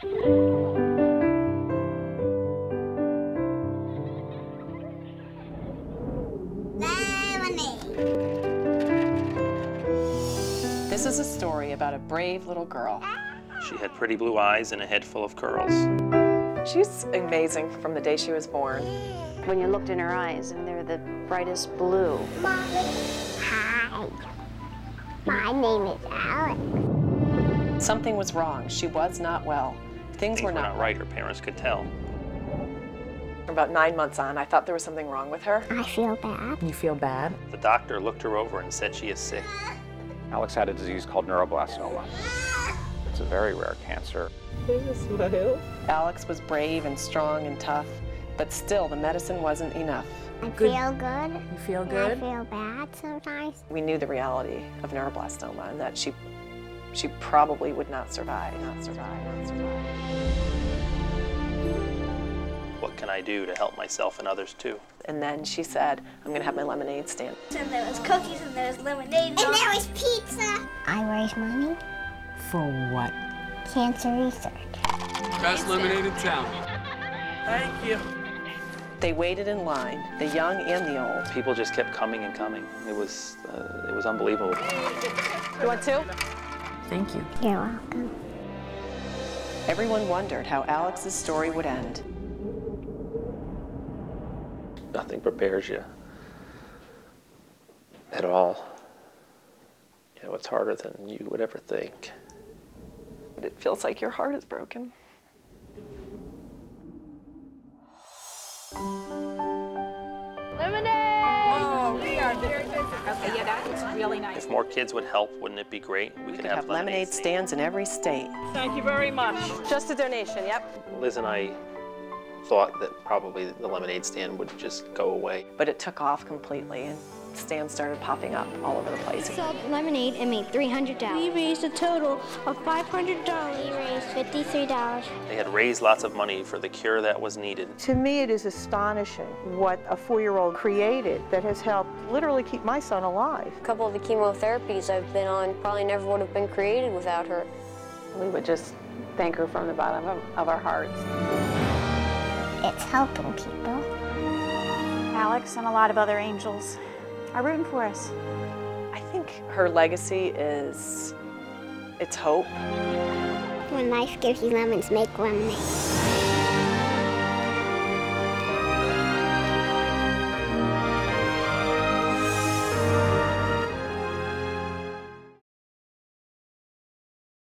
This is a story about a brave little girl. She had pretty blue eyes and a head full of curls. She's amazing from the day she was born. When you looked in her eyes, and they're the brightest blue. Mommy. Hi. My name is Alex. Something was wrong. She was not well. Things, Things were not, right, her parents could tell. About nine months on, I thought there was something wrong with her. I feel bad. You feel bad? The doctor looked her over and said she is sick. Alex had a disease called neuroblastoma. It's a very rare cancer. Alex was brave and strong and tough, but still the medicine wasn't enough. I Good. feel good. You feel good? I feel bad sometimes. We knew the reality of neuroblastoma and that she she probably would not survive, not survive, not survive. What can I do to help myself and others too? And then she said, I'm gonna have my lemonade stand. And there was cookies and there was lemonade. And there was pizza. I raise money. For what? Cancer research. Best lemonade in town. Thank you. They waited in line, the young and the old. People just kept coming and coming. It was, uh, it was unbelievable. You want two? Thank you. You're welcome. Everyone wondered how Alex's story would end. Nothing prepares you at all. You know, it's harder than you would ever think. But it feels like your heart is broken. If more kids would help, wouldn't it be great? We, We could could have lemonade stands in every state. Thank you very much. Just a donation, yep. Liz and I thought that probably the lemonade stand would just go away. But it took off completely and stands started popping up all over the place. Sold lemonade and made $300. We raised a total of $500. We raised $53. They had raised lots of money for the cure that was needed. To me, it is astonishing what a four-year-old created that has helped literally keep my son alive. A couple of the chemotherapies I've been on probably never would have been created without her. We would just thank her from the bottom of, of our hearts. It's helping people. Alex and a lot of other angels are rooting for us. I think her legacy is it's hope. When life gives you lemons, make lemonade.